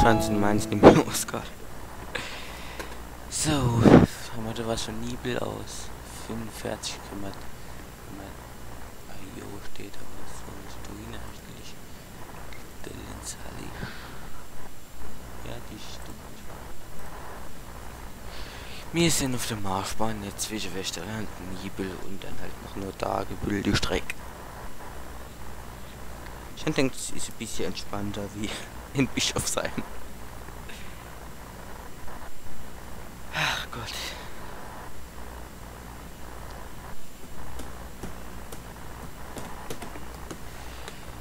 Schanzen meins nicht mehr gerade. So, haben wir da von Nibel aus? 45 kümmert. Ah, jo, steht da du hin eigentlich? Der Linzali. Ja, die stimmt. Wir sind auf der Marschbahn jetzt zwischen Westerland Nibel und dann halt noch nur Tagebüll die Strecke. Ich denke, es ist ein bisschen entspannter wie in Bischofsheim. Ach Gott.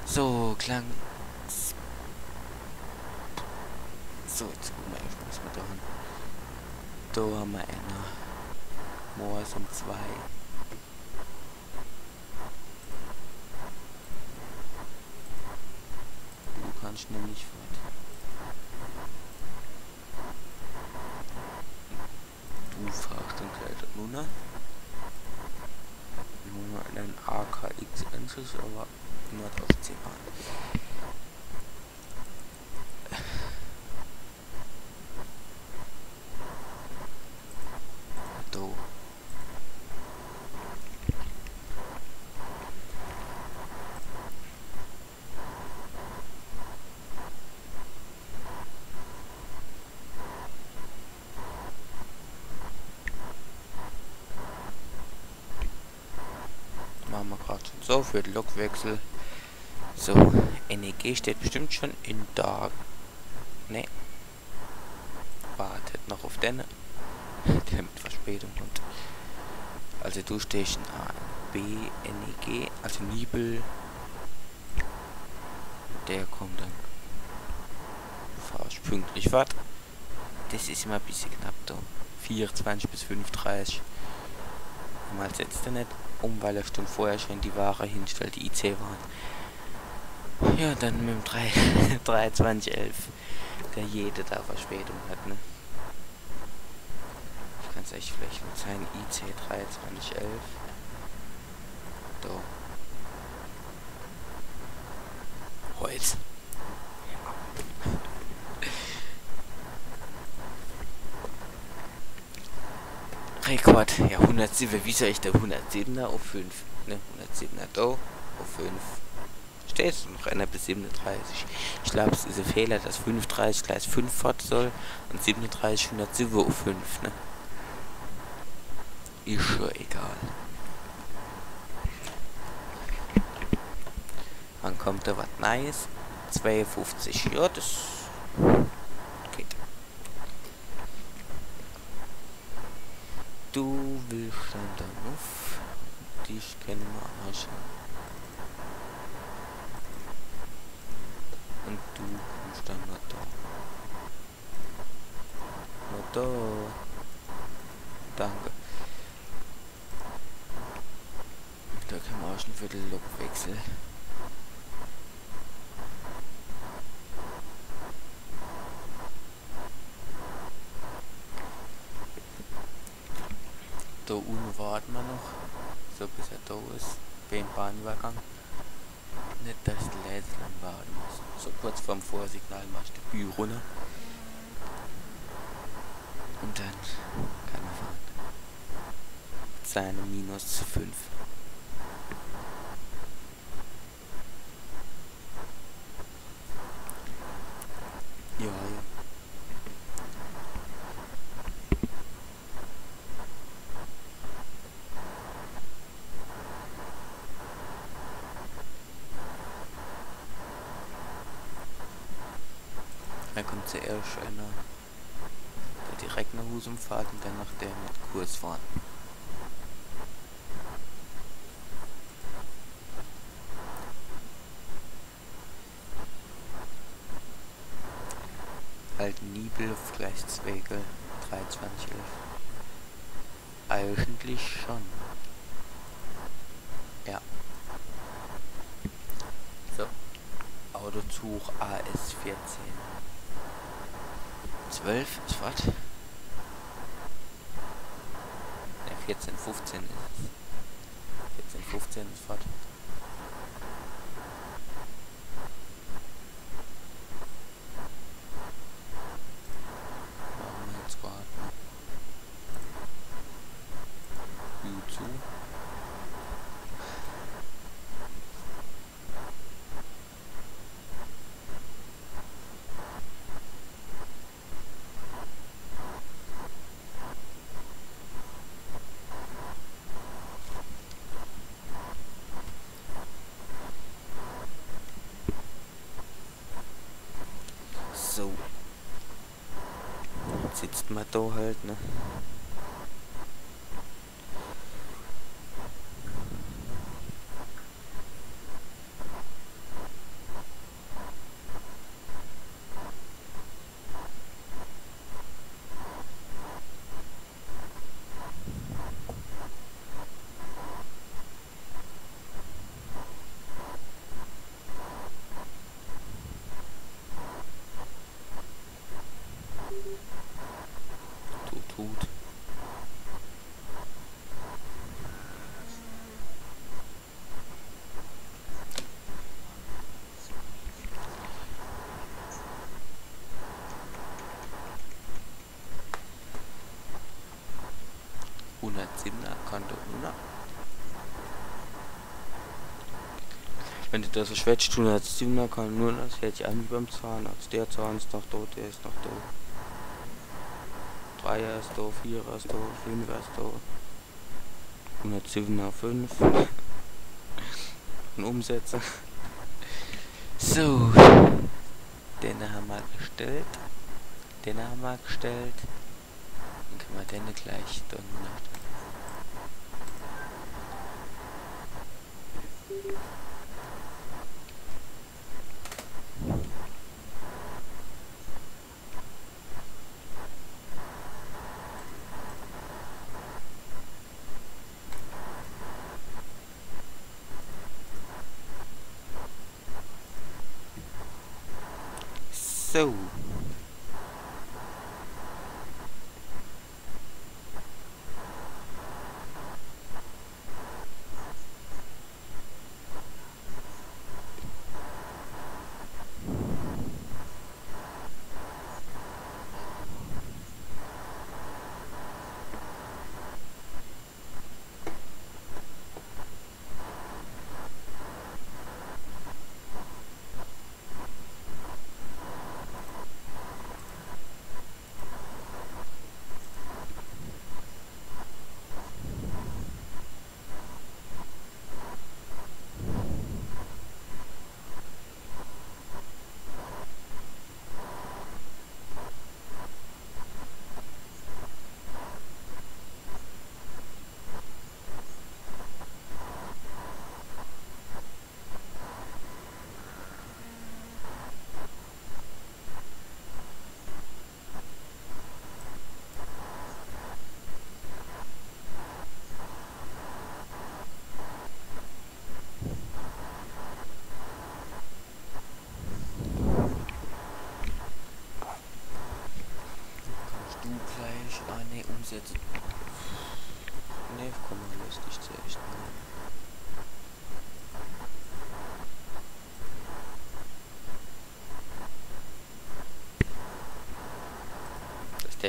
So, klang. So, jetzt gucken wir erstmal, was wir da haben. Da haben wir einer. Moors um zwei. Du kannst nämlich fort. Du fragst dann gleich Luna. Luna in ein AKX Ensis, aber nur auf 10 Do. Schon so für den Lokwechsel. So, NEG steht bestimmt schon in da. Ne. Wartet noch auf den. Der mit Verspätung kommt. Also du stehst in A, B, NEG, also Nibel. Der kommt dann. Fahrst pünktlich fort. Das ist immer ein bisschen knapp da. 24 bis 35. Mal setzt er nicht um, weil er schon vorher schon die Ware hinstellt, die IC waren. Ja, dann mit dem 3, 2311, der jede da Verspätung hat, ne? Ich kann es echt vielleicht mit sein, IC 2311. Da. Holz. Rekord, ja 107, wie soll ich der 107er auf 5? Ne, 107er da, auf 5. Steht noch einer bis 37. Ich glaube, es ist ein Fehler, dass 35 gleich 5 fort soll und 37 107 auf 5, ne? Ist schon egal. Wann kommt da was Neues? 52, ja, das Du willst dann da auf. Dich kennen wir schon. Und du kommst dann noch da. Noch da. Danke. Da können wir auch schon den Lokwechsel. Da unten warten wir noch, so bis er da ist, beim Bahnübergang. Nicht, Leute lang warten muss. So kurz vorm Vorsignal machst du die runter. Und dann kann man fahren. Seine minus 5. Ja, ja. Dann kommt zuerst einer, der direkt nach Husum fährt und dann nach der mit Kurs fahren. Alten Nibel auf Gleichswege 2311. Eigentlich schon. Ja. So. Autozug AS14. 12 ist was? Ne, 14, 15 ist es. 14, 15 ist was? Da halt, ne? Hundertsiebener Konto 100. Wenn du das so schwätzt, 107er kann nur das hätte ich an wie beim Zahnarzt. Der Zahn ist noch tot, der ist noch tot. Dreier ist da, Vierer ist da, Fünfer ist da. 107er 5. Und Umsätze. So. Den haben wir gestellt. Den haben wir gestellt. Dann können wir den gleich dann So.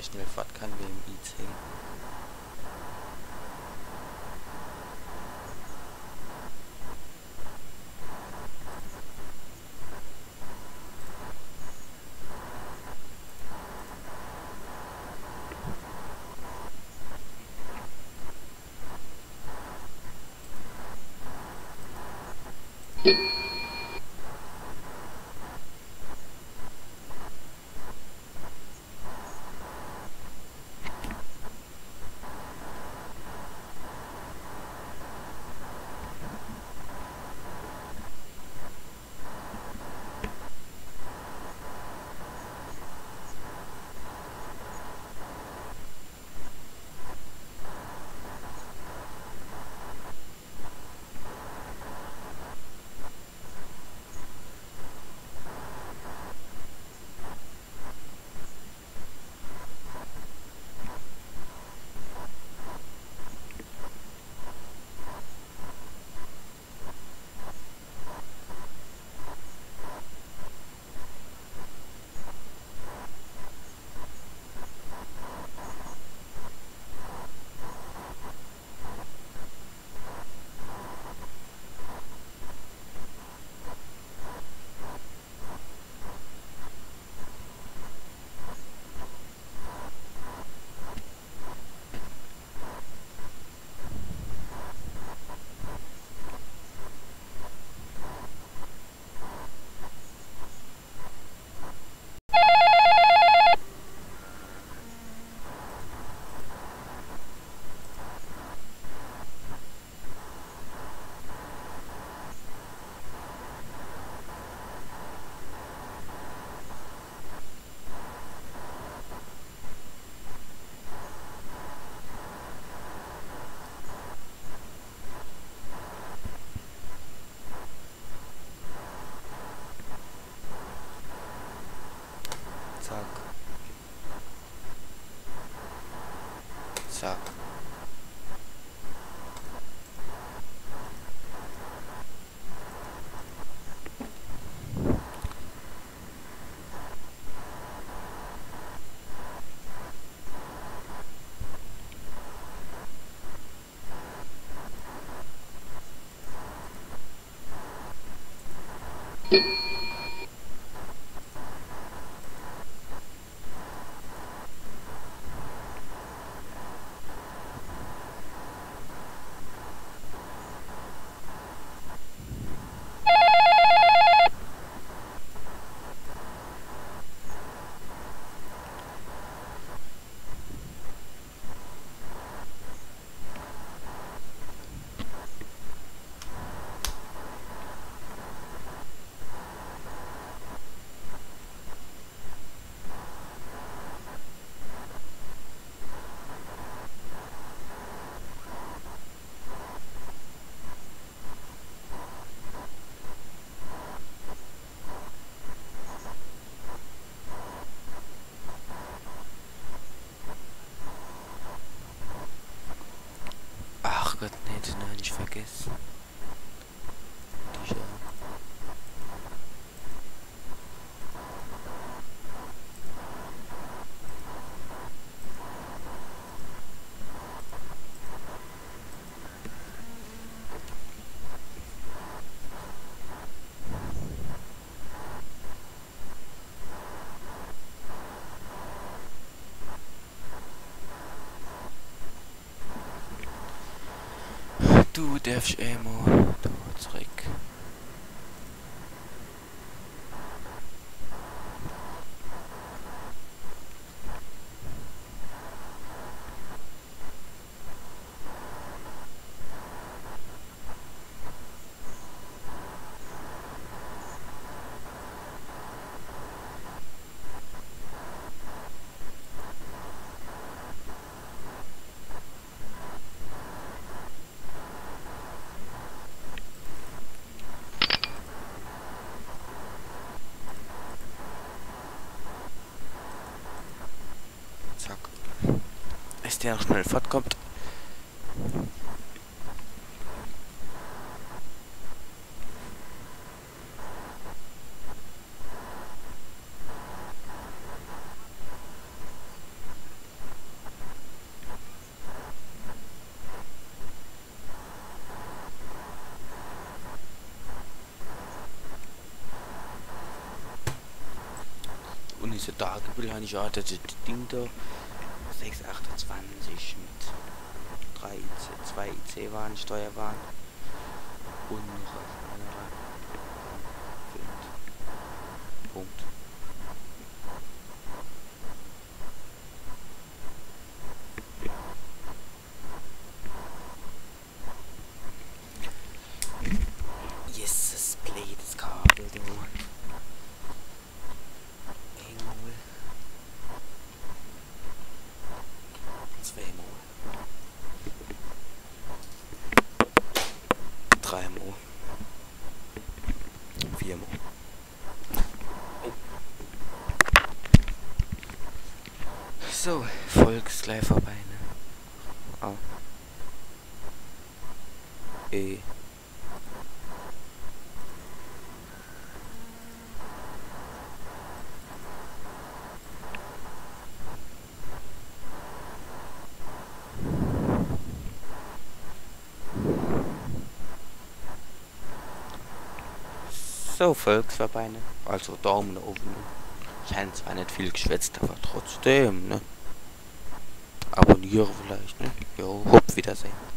session with what kind of eating. Thank 싹 Gott, nee, habe ich vergessen. Du darfst immer da zurück. Zack. Dass der noch schnell fortkommt. Und diese Tagebild habe ich auch das Ding da 628 mit 3 IC, 2 IC waren, Steuerwaren und noch ein anderer Punkt. So, Volksverbeine. Also Daumen oben. Ich habe zwar nicht viel geschwätzt, aber trotzdem, ne? Abonniere vielleicht, ne? Jo, hopp, Wiedersehen.